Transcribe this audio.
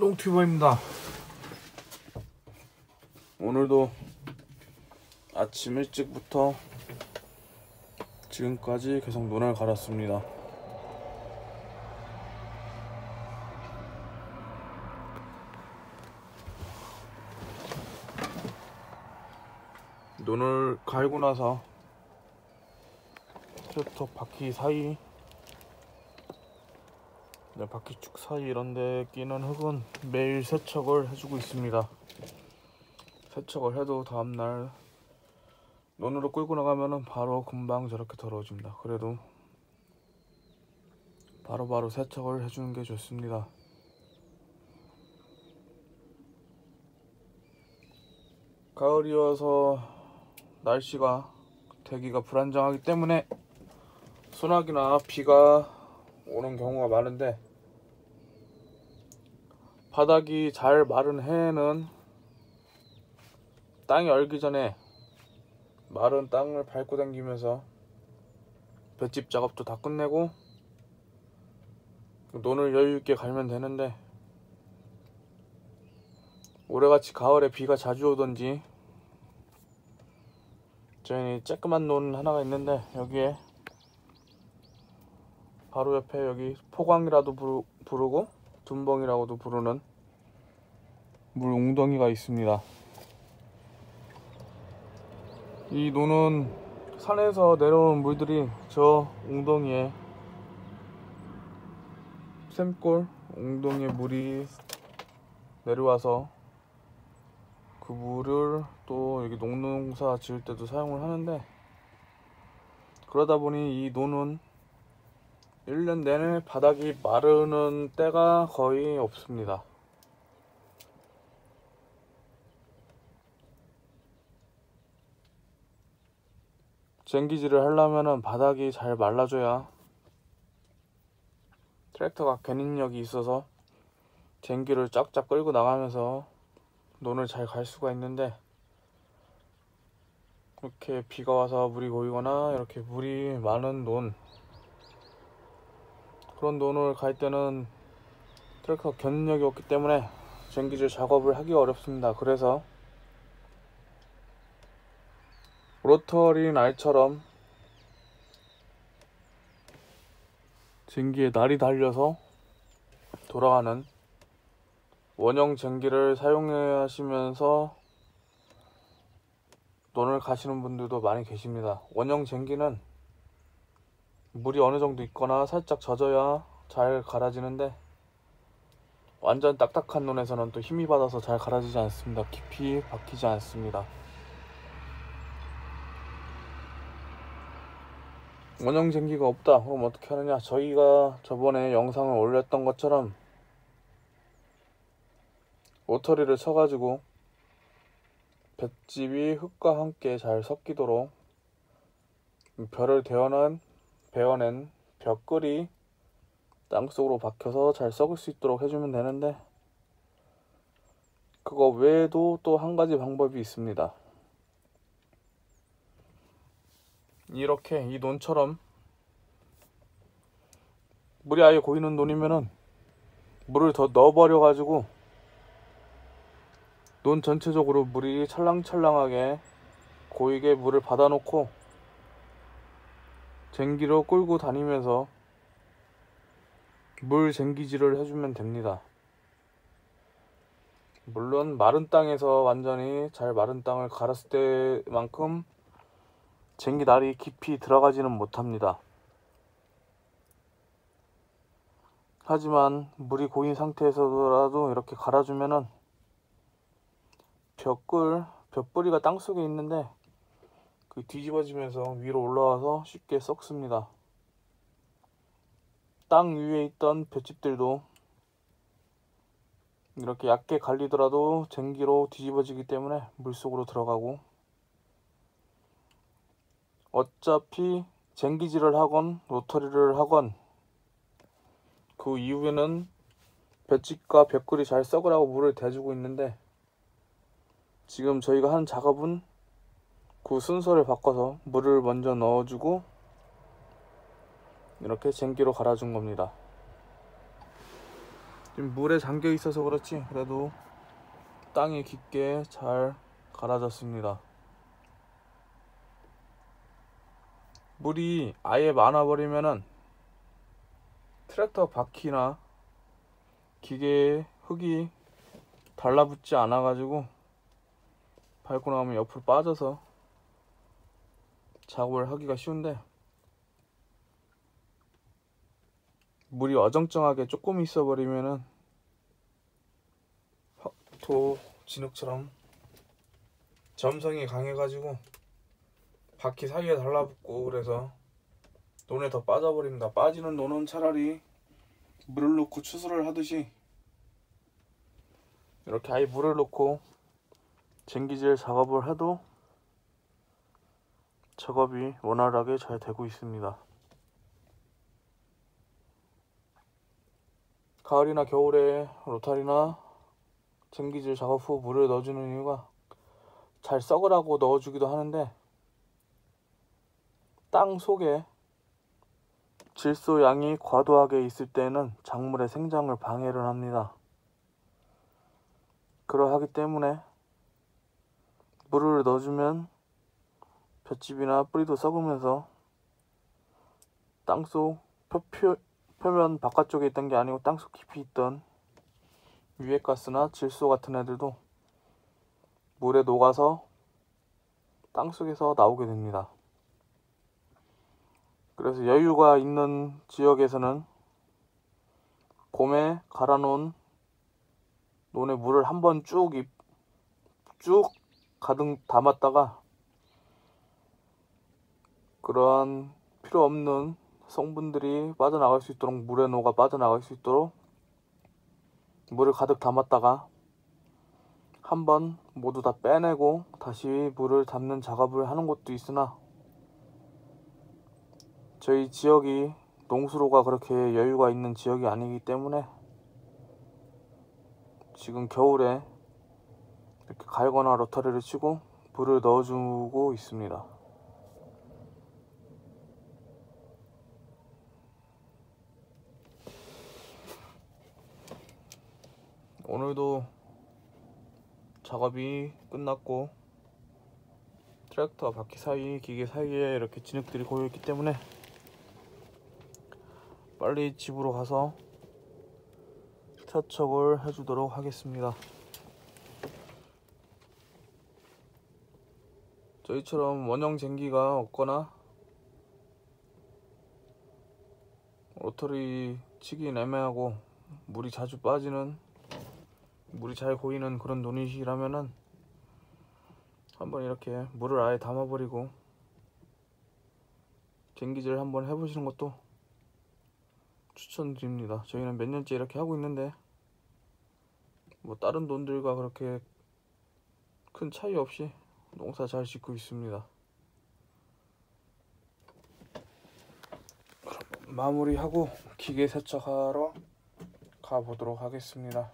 롱튜버입니다. 오늘도 아침 일찍부터 지금까지 계속 논을 갈았습니다. 논을 갈고 나서 트랙터 바퀴 사이 네, 바퀴축 사이 이런데 끼는 흙은 매일 세척을 해주고 있습니다. 세척을 해도 다음날 논으로 끌고 나가면은 바로 금방 저렇게 더러워집니다. 그래도 바로바로 바로 세척을 해주는 게 좋습니다. 가을이어서 날씨가 대기가 불안정하기 때문에 소나기나 비가 오는 경우가 많은데 바닥이 잘 마른 해에는 땅이 얼기 전에 마른 땅을 밟고 다니면서 볏짚 작업도 다 끝내고 논을 여유있게 갈면 되는데 올해같이 가을에 비가 자주 오던지 저희는 쬐끄만 논 하나가 있는데 여기에 바로 옆에 여기 포광이라도 부르, 부르고 둔벙이라고도 부르는 물 웅덩이가 있습니다. 이 논은 산에서 내려오는 물들이 저 웅덩이에 샘골 웅덩이에 물이 내려와서 그 물을 또 여기 농농사 지을 때도 사용을 하는데 그러다 보니 이 논은 1년 내내 바닥이 마르는 때가 거의 없습니다. 쟁기질을 하려면 바닥이 잘 말라줘야 트랙터가 견인력이 있어서 쟁기를 쫙쫙 끌고 나가면서 논을 잘 갈 수가 있는데 이렇게 비가 와서 물이 고이거나 이렇게 물이 많은 논 그런 논을 갈 때는 트랙터 견인력이 없기 때문에 전기질 작업을 하기 어렵습니다. 그래서 로터리 날처럼 전기에 날이 달려서 돌아가는 원형 전기를 사용하시면서 논을 가시는 분들도 많이 계십니다. 원형 전기는 물이 어느 정도 있거나 살짝 젖어야 잘 갈아지는데 완전 딱딱한 논에서는 또 힘이 받아서 잘 갈아지지 않습니다. 깊이 박히지 않습니다. 원형쟁기가 없다. 그럼 어떻게 하느냐? 저희가 저번에 영상을 올렸던 것처럼 오터리를 쳐가지고 볏집이 흙과 함께 잘 섞이도록 별을 대어난 베어낸 벽글이 땅속으로 박혀서 잘 썩을 수 있도록 해주면 되는데 그거 외에도 또 한 가지 방법이 있습니다. 이렇게 이 논처럼 물이 아예 고이는 논이면은 물을 더 넣어버려 가지고 논 전체적으로 물이 찰랑찰랑하게 고이게 물을 받아놓고 쟁기로 끌고 다니면서 물 쟁기질을 해주면 됩니다. 물론 마른 땅에서 완전히 잘 마른 땅을 갈았을 때만큼 쟁기 날이 깊이 들어가지는 못합니다. 하지만 물이 고인 상태에서라도 이렇게 갈아주면은 벽글, 벽뿌리가 땅속에 있는데 그 뒤집어지면서 위로 올라와서 쉽게 썩습니다. 땅 위에 있던 볏집들도 이렇게 얇게 갈리더라도 쟁기로 뒤집어지기 때문에 물속으로 들어가고 어차피 쟁기질을 하건 로터리를 하건 그 이후에는 볏집과 벽글이 잘 썩으라고 물을 대주고 있는데 지금 저희가 한 작업은 그 순서를 바꿔서 물을 먼저 넣어주고 이렇게 쟁기로 갈아준 겁니다. 지금 물에 잠겨 있어서 그렇지 그래도 땅이 깊게 잘 갈아졌습니다. 물이 아예 많아버리면은 트랙터 바퀴나 기계에 흙이 달라붙지 않아 가지고 밟고 나면 옆으로 빠져서 작업을 하기가 쉬운데 물이 어정쩡하게 조금 있어 버리면은 도 진흙처럼 점성이 강해가지고 바퀴 사이에 달라붙고 그래서 논에 더 빠져버립니다. 빠지는 논은 차라리 물을 넣고 추수를 하듯이 이렇게 아예 물을 넣고 쟁기질 작업을 해도 작업이 원활하게 잘 되고 있습니다. 가을이나 겨울에 로타리나 쟁기질 작업 후 물을 넣어주는 이유가 잘 썩으라고 넣어주기도 하는데 땅 속에 질소 양이 과도하게 있을 때는 작물의 생장을 방해를 합니다. 그러하기 때문에 물을 넣어주면 볏짚이나 뿌리도 썩으면서 땅속 표, 표면 바깥쪽에 있던 게 아니고 땅속 깊이 있던 유해가스나 질소 같은 애들도 물에 녹아서 땅속에서 나오게 됩니다. 그래서 여유가 있는 지역에서는 봄에 갈아놓은 논에 물을 한번 쭉, 쭉 가득 담았다가 그러한 필요 없는 성분들이 빠져나갈 수 있도록 물에 녹아 빠져나갈 수 있도록 물을 가득 담았다가 한 번 모두 다 빼내고 다시 물을 담는 작업을 하는 곳도 있으나 저희 지역이 농수로가 그렇게 여유가 있는 지역이 아니기 때문에 지금 겨울에 이렇게 갈거나 로터리를 치고 불을 넣어주고 있습니다. 오늘도 작업이 끝났고 트랙터 바퀴 사이 기계 사이에 이렇게 진흙들이 고여있기 때문에 빨리 집으로 가서 세척을 해주도록 하겠습니다. 저희처럼 원형 쟁기가 없거나 로터리 치기 애매하고 물이 자주 빠지는 물이 잘 고이는 그런 논이시라면은 한번 이렇게 물을 아예 담아버리고 쟁기질 한번 해보시는 것도 추천드립니다. 저희는 몇 년째 이렇게 하고 있는데 뭐 다른 돈들과 그렇게 큰 차이 없이 농사 잘 짓고 있습니다. 마무리하고 기계 세척하러 가보도록 하겠습니다.